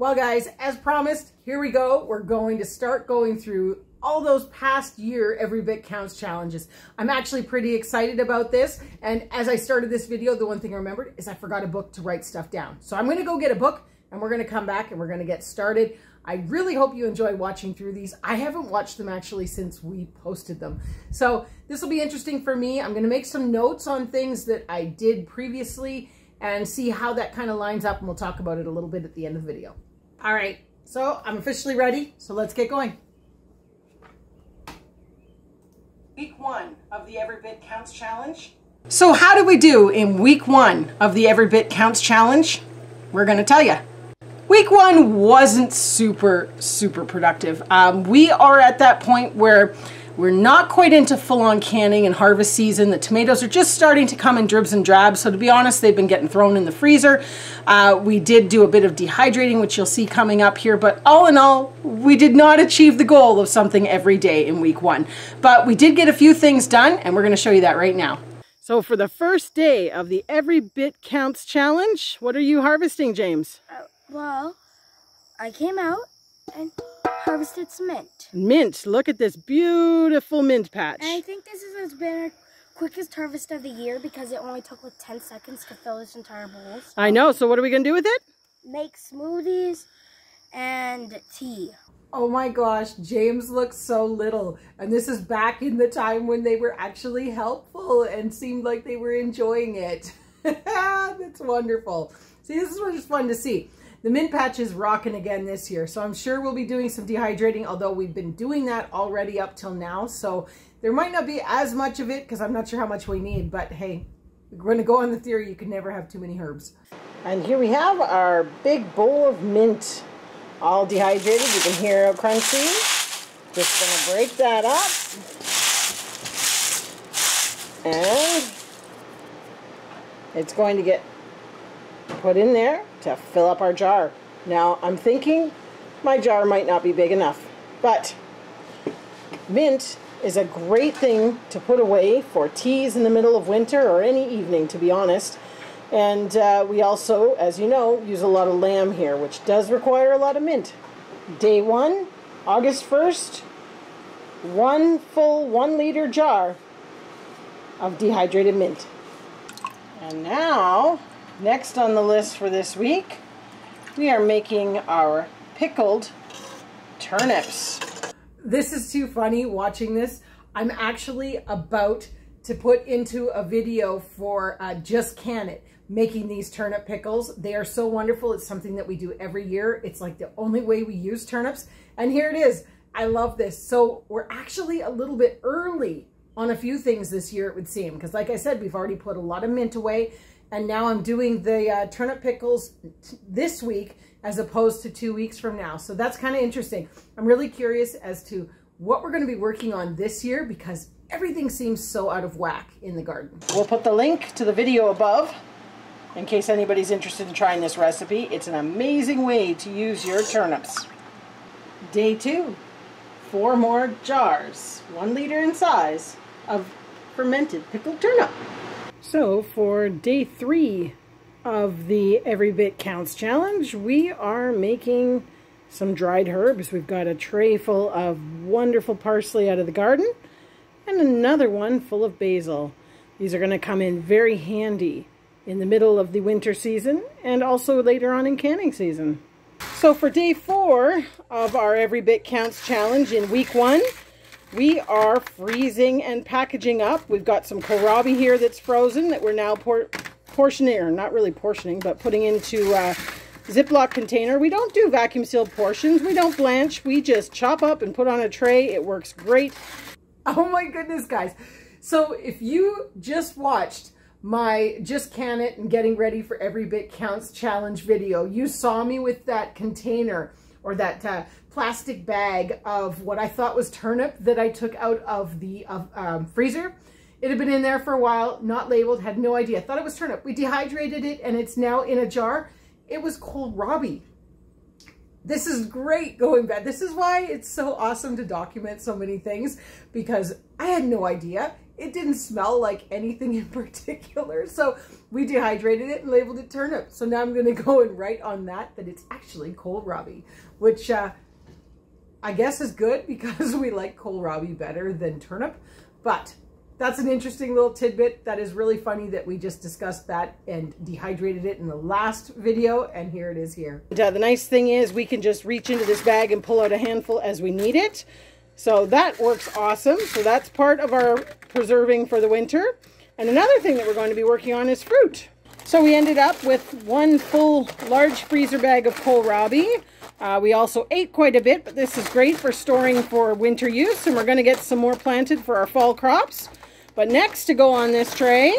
Well, guys, as promised, here we go. We're going to start going through all those past year Every Bit Counts challenges. I'm actually pretty excited about this. And as I started this video, the one thing I remembered is I forgot a book to write stuff down. So I'm going to go get a book and we're going to come back and we're going to get started. I really hope you enjoy watching through these. I haven't watched them actually since we posted them. So this will be interesting for me. I'm going to make some notes on things that I did previously and see how that kind of lines up and we'll talk about it a little bit at the end of the video. All right, so I'm officially ready, so let's get going. Week one of the Every Bit Counts Challenge. So how did we do in week one of the Every Bit Counts Challenge? We're gonna tell you. Week one wasn't super, super productive. Um, we are at that point where we're not quite into full-on canning and harvest season. The tomatoes are just starting to come in dribs and drabs. So to be honest, they've been getting thrown in the freezer. Uh, we did do a bit of dehydrating, which you'll see coming up here. But all in all, we did not achieve the goal of something every day in week one. But we did get a few things done, and we're going to show you that right now. So for the first day of the Every Bit Counts Challenge, what are you harvesting, James? Uh, well, I came out and harvested some mint. Mint. Look at this beautiful mint patch. And I think this has been our quickest harvest of the year because it only took like 10 seconds to fill this entire bowl. So I know. So what are we going to do with it? Make smoothies and tea. Oh my gosh, James looks so little. And this is back in the time when they were actually helpful and seemed like they were enjoying it. That's wonderful. See, this is just fun to see. The mint patch is rocking again this year, so I'm sure we'll be doing some dehydrating, although we've been doing that already up till now. So there might not be as much of it because I'm not sure how much we need, but hey, we're going to go on the theory you can never have too many herbs. And here we have our big bowl of mint, all dehydrated. You can hear it crunchy. Just going to break that up. And it's going to get put in there to fill up our jar. Now, I'm thinking my jar might not be big enough, but mint is a great thing to put away for teas in the middle of winter or any evening, to be honest. And uh, we also, as you know, use a lot of lamb here, which does require a lot of mint. Day one, August 1st, one full one liter jar of dehydrated mint. And now Next on the list for this week, we are making our pickled turnips. This is too funny watching this. I'm actually about to put into a video for uh, Just Can It, making these turnip pickles. They are so wonderful. It's something that we do every year. It's like the only way we use turnips. And here it is. I love this. So we're actually a little bit early on a few things this year, it would seem. Because like I said, we've already put a lot of mint away. And now I'm doing the uh, turnip pickles this week as opposed to two weeks from now. So that's kind of interesting. I'm really curious as to what we're going to be working on this year because everything seems so out of whack in the garden. We'll put the link to the video above in case anybody's interested in trying this recipe. It's an amazing way to use your turnips. Day two, four more jars, one liter in size, of fermented pickled turnip. So for day three of the Every Bit Counts challenge, we are making some dried herbs. We've got a tray full of wonderful parsley out of the garden and another one full of basil. These are going to come in very handy in the middle of the winter season and also later on in canning season. So for day four of our Every Bit Counts challenge in week one, we are freezing and packaging up. We've got some kohlrabi here that's frozen that we're now por portioning, or not really portioning, but putting into a Ziploc container. We don't do vacuum sealed portions. We don't blanch. We just chop up and put on a tray. It works great. Oh my goodness, guys. So if you just watched my Just Can It and Getting Ready for Every Bit Counts challenge video, you saw me with that container or that uh, plastic bag of what I thought was turnip that I took out of the um, freezer. It had been in there for a while, not labeled, had no idea. Thought it was turnip. We dehydrated it and it's now in a jar. It was kohlrabi. This is great going back. This is why it's so awesome to document so many things because I had no idea. It didn't smell like anything in particular. So we dehydrated it and labeled it turnip. So now I'm going to go and write on that that it's actually kohlrabi, which uh, I guess is good because we like kohlrabi better than turnip. But that's an interesting little tidbit. That is really funny that we just discussed that and dehydrated it in the last video, and here it is here. Uh, the nice thing is we can just reach into this bag and pull out a handful as we need it. So that works awesome. So that's part of our preserving for the winter. And another thing that we're going to be working on is fruit. So we ended up with one full large freezer bag of kohlrabi. Uh, we also ate quite a bit, but this is great for storing for winter use. And we're going to get some more planted for our fall crops. But next to go on this tray,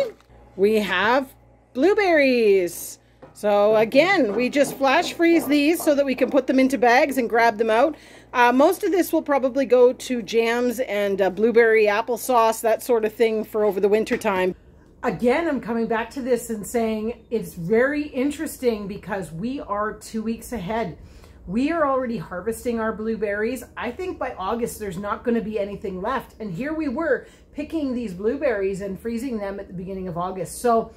we have blueberries. So again, we just flash freeze these so that we can put them into bags and grab them out. Uh, most of this will probably go to jams and uh, blueberry applesauce, that sort of thing for over the winter time. Again, I'm coming back to this and saying it's very interesting because we are two weeks ahead. We are already harvesting our blueberries. I think by August, there's not going to be anything left. And here we were picking these blueberries and freezing them at the beginning of August. So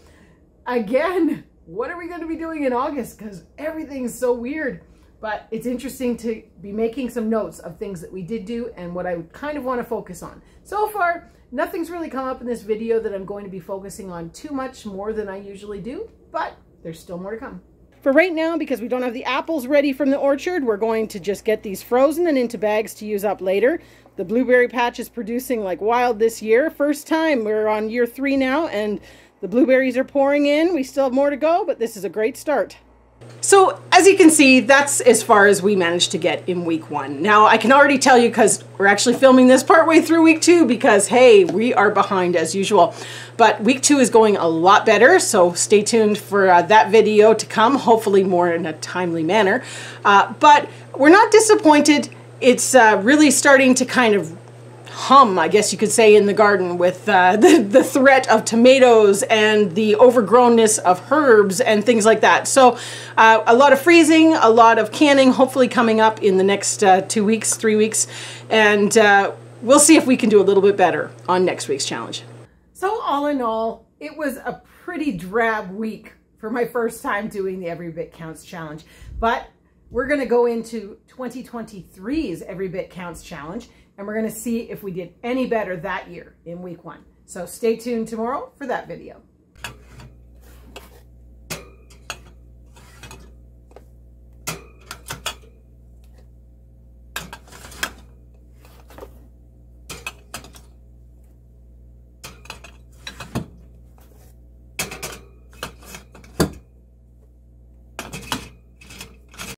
again, what are we going to be doing in August? Because everything's so weird. But it's interesting to be making some notes of things that we did do and what I kind of want to focus on. So far, nothing's really come up in this video that I'm going to be focusing on too much more than I usually do, but there's still more to come. For right now, because we don't have the apples ready from the orchard, we're going to just get these frozen and into bags to use up later. The blueberry patch is producing like wild this year. First time, we're on year three now, and the blueberries are pouring in. We still have more to go, but this is a great start. So as you can see, that's as far as we managed to get in week one. Now I can already tell you because we're actually filming this partway through week two because hey, we are behind as usual. But week two is going a lot better, so stay tuned for uh, that video to come, hopefully more in a timely manner. Uh, but we're not disappointed. It's uh, really starting to kind of hum, I guess you could say, in the garden with uh, the, the threat of tomatoes and the overgrownness of herbs and things like that. So uh, a lot of freezing, a lot of canning, hopefully coming up in the next uh, two weeks, three weeks. And uh, we'll see if we can do a little bit better on next week's challenge. So all in all, it was a pretty drab week for my first time doing the Every Bit Counts challenge. But we're going to go into 2023's Every Bit Counts challenge and we're going to see if we did any better that year in week one. So stay tuned tomorrow for that video.